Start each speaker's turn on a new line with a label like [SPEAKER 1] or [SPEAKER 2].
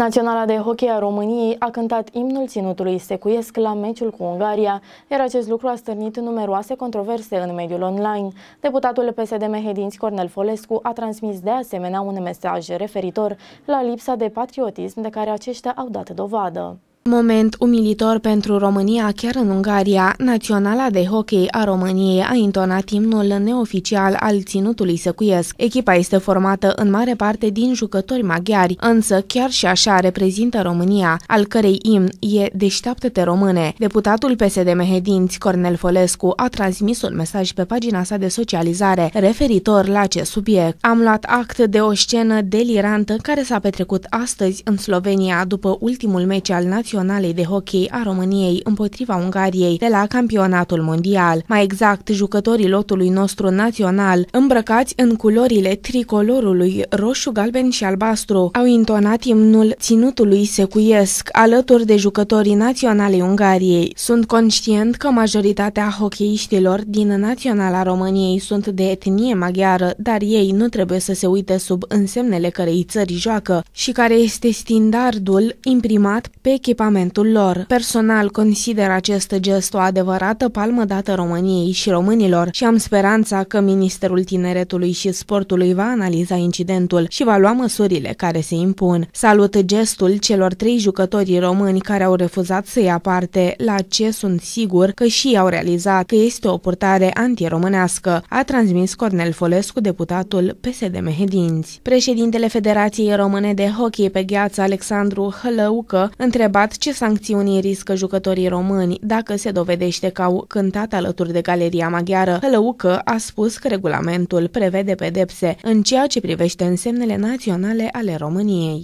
[SPEAKER 1] Naționala de hockey a României a cântat imnul ținutului secuiesc la meciul cu Ungaria, iar acest lucru a stârnit numeroase controverse în mediul online. Deputatul PSD Mehedinți Cornel Folescu a transmis de asemenea un mesaj referitor la lipsa de patriotism de care aceștia au dat dovadă.
[SPEAKER 2] Moment umilitor pentru România chiar în Ungaria, Naționala de Hockey a României a intonat imnul neoficial al ținutului săcuiesc. Echipa este formată în mare parte din jucători maghiari, însă chiar și așa reprezintă România, al cărei imn e Deșteaptă-te române. Deputatul PSD Mehedinți, Cornel Folescu, a transmis un mesaj pe pagina sa de socializare referitor la acest subiect. Am luat act de o scenă delirantă care s-a petrecut astăzi în Slovenia după ultimul meci al național naționalei de hockey a României împotriva Ungariei de la campionatul mondial. Mai exact, jucătorii lotului nostru național, îmbrăcați în culorile tricolorului roșu, galben și albastru, au intonat imnul ținutului secuiesc alături de jucătorii naționale Ungariei. Sunt conștient că majoritatea hockeyiștilor din Naționala României sunt de etnie maghiară, dar ei nu trebuie să se uite sub însemnele cărei țări joacă și care este standardul imprimat pe echipa echipamentul lor. Personal consider acest gest o adevărată palmă dată României și românilor și am speranța că Ministerul Tineretului și Sportului va analiza incidentul și va lua măsurile care se impun. Salut gestul celor trei jucători români care au refuzat să ia parte la ce sunt sigur că și au realizat că este o purtare antiromânească, a transmis Cornel Folescu, deputatul PSD Mehedinți. Președintele Federației Române de Hockey pe gheață Alexandru Hălăucă întrebat întrebat ce sancțiuni riscă jucătorii români dacă se dovedește că au cântat alături de galeria maghiară. Hălăucă a spus că regulamentul prevede pedepse în ceea ce privește însemnele naționale ale României.